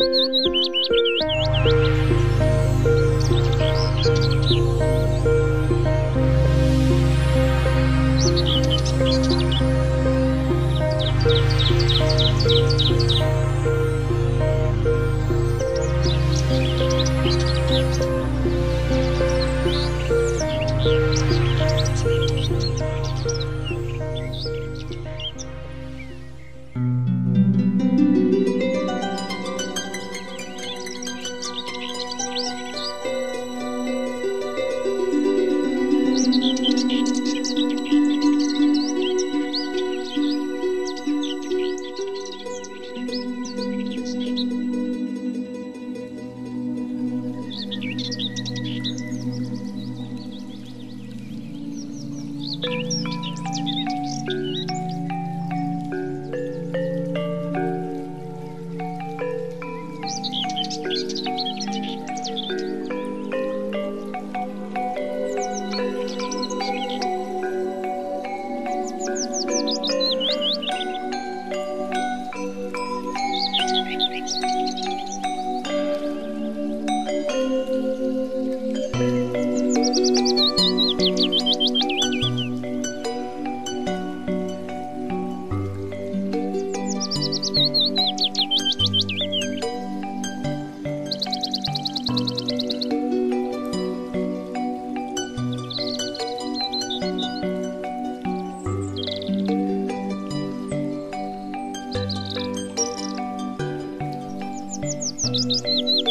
Música Música